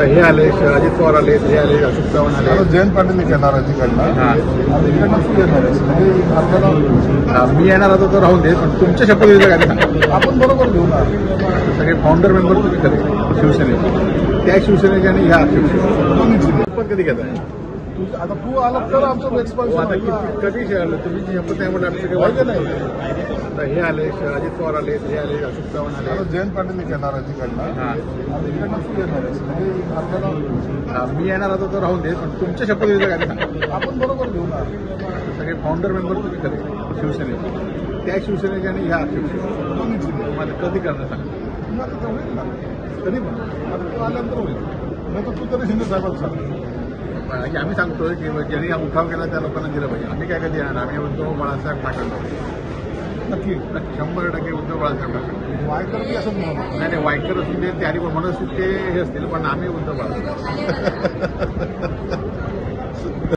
हे आले अजित पवार आले हे आले अशोक चव्हाण आले. आता जयंत पाटील येणार आहे तिकडनं. हा. म्हणजे मी येणार होतो तर राहून दे पण तुमच्या काय ते सांगा आपण बरोबर घेऊ ना. सगळे फाउंडर मेंबर तुम्ही खरे शिवसेनेचे. त्या शिवसेनेचे आणि ह्या शिवसेने शपथ कधी घेताय? आता तू आला तर आमचं हो, आता एक्सपान्शन किती- कधी शे- तुम्ही जी शपथ आहे वाटत नाही. आता हे आले अजित पवार आले हे आले अशोक चव्हाण आता आले जयंत पाटील येणार आहे तिकडनं. हा. म्हणजे हा, मी येणार होतो तर राहून दे पण तुमच्या शपथविधीला काय आपण बरोबर घेऊ ना. सगळे फाउंडर मेंबर तुम्ही खरे शिवसेनेचे. त्या शिवसेनेचे आणि ह्या शिवसेने कधी करणार सांगा. आता कधी आता आल्यानंतर होईल. नाही तर तू तरी शिंदे साहेबांना सांग. म्हणजे आम्ही सांगतोय की ज्यांनी हा उठाव केला त्या लोकांना दिलं पाहिजे. आम्ही काय कधी येणार? आम्ही उद्धव बाळासाहेब ठाकरे. नक्की नक्की. शंभर टक्के उद्धव बाळासाहेब ठाकरे. वायकर बी असं नाही नाही वाईकर असून ते त्या म्हणत असतील ते हे असतील पण आम्ही उद्धव बाळासाहेब